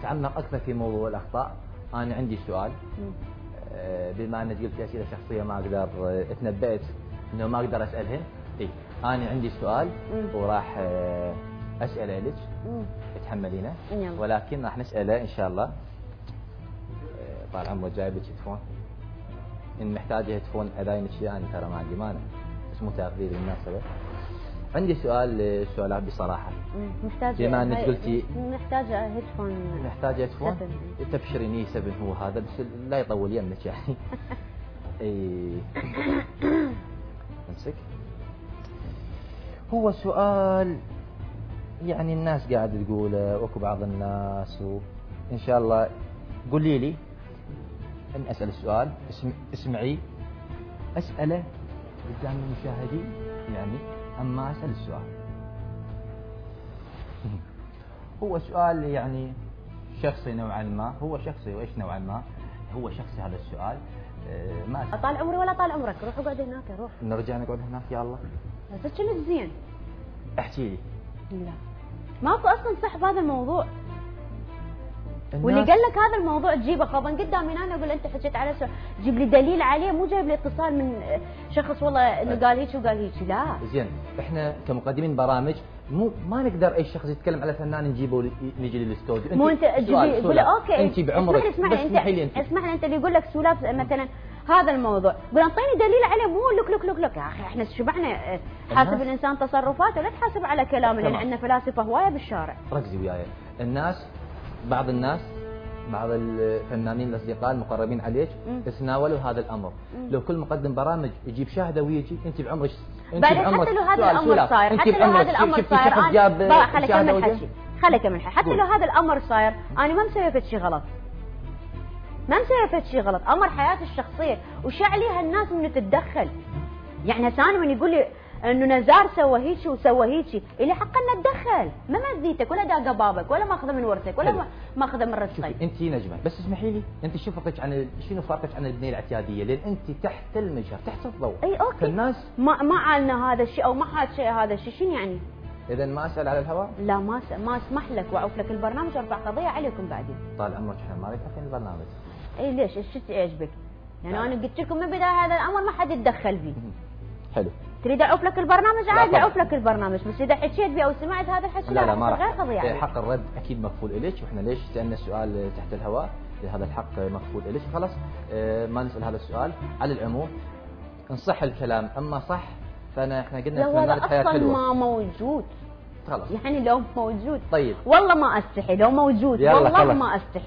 نتعمق أكثر في موضوع الأخطاء. أنا عندي سؤال. آه، بما أنك قلت أسئلة شخصية ما أقدر آه، تنبأت إنه ما أقدر أسألهن. إي أنا عندي سؤال. وراح آه، أسأله لك. تحملينه. ولكن راح نسأله إن شاء الله. طال عمرك جايب لك هيدفون. إن محتاجه هيدفون أذاينك أنا ترى ما عندي مانع. بس مو تاخذي بالمناسبة. عندي سؤال سؤال بصراحه مم. محتاج بما هاي- قلتي- محتاجة هيدفون محتاجة هيدفون. تبشريني سبن هو هذا بس لا يطول يمك يعني. اي أمسك. هو سؤال يعني الناس قاعد تقوله وأكو بعض الناس وان شاء الله قولي لي إن أسأل السؤال اسم اسمعي. أسأله قدام المشاهدين يعني أما اسال السؤال هو سؤال يعني شخصي نوعا ما. هو شخصي وإيش نوعا ما؟ هو شخصي هذا السؤال. آه، ما. طال عمري ولا طال عمرك؟ روح اقعد هناك روح. نرجع نقعد هناك يا الله. بس كنت زين احكي لي. لا. ماكو أصلا صح بهذا الموضوع. واللي قال لك هذا الموضوع تجيبه خطا قدامي أنا أقول أنت حكيت على سؤال جيب لي دليل عليه مو جايب لي اتصال من شخص والله إنه قال هيك وقال هيك. لا. زين إحنا كمقدمين برامج مو ما نقدر أي شخص يتكلم على فنان نجيبه نجي للاستوديو مو أنت تقول. okay. أنت بعمرك لي أنت لي أنت. اللي يقول لك سولاف مثلا هذا الموضوع. قول انطيني دليل عليه مو لك لك لك لك. يا أخي إحنا شبعنا آه، حاسب الإنسان تصرفاته لا تحاسب على كلامه لأن. عندنا فلاسفة هواية بالشارع. ركزي وياي. الناس بعض الناس بعض الفنانين الأصدقاء المقربين عليك. تناولوا هذا الأمر مم. لو كل مقدم برامج يجيب شاهدة ويجي أنت بعمرك أنت بعمرك حتى لو هذا الأمر. صاير حتى لو هذا الأمر صاير جاب؟ حكي خلي أكمل حكي حتى. لو هذا الأمر صاير أنا ما مسويه فد شيء غلط ما مسويه فد شيء غلط أمر حياتي الشخصية وش عليها الناس من تتدخل يعني هسه أنا من يقول لي انه نزار سوى هيك وسوى هيك اللي حق ان اتدخل ما مزيتك ولا داقه بابك ولا ماخذه من ورثك ولا ماخذه من رزقك. انت نجمة بس اسمحي لي انت شو فرقك عن شنو فرقك عن البنية الاعتيادية؟ لأن انت تحت المجهر تحت الضوء. أي okay. فالناس ما ما عالنا هذا الشيء أو ما حاد شيء هذا الشيء شنو يعني؟ اذا ما أسأل على الهواء؟ لا ما ما أسمح لك وأعوف لك البرنامج وارفع قضية عليكم بعدين. طال عمرك إحنا ما نريد حتى البرنامج؟ إي ليش؟ إيش يعجبك؟ يعني. أنا قلت لكم من البدايه هذا الأمر ما حد يتدخل فيه. حلو. تريد أعوف لك البرنامج؟ عادي. أعوف لك البرنامج. بس إذا حكيت فيه أو سمعت هذا الحكي لا لا ما غير إيه، عليك. حق الرد أكيد مكفول إليك وإحنا ليش؟ سالنا السؤال تحت الهواء هذا الحق مكفول إليك. خلاص آه، ما نسأل هذا السؤال. على العموم إن صح الكلام أما صح فأنا إحنا قلنا هذا فنانة حياة حلوة. ما موجود. خلاص. يعني لو موجود. طيب. والله ما أستحي لو موجود والله خلاص. ما أستحي.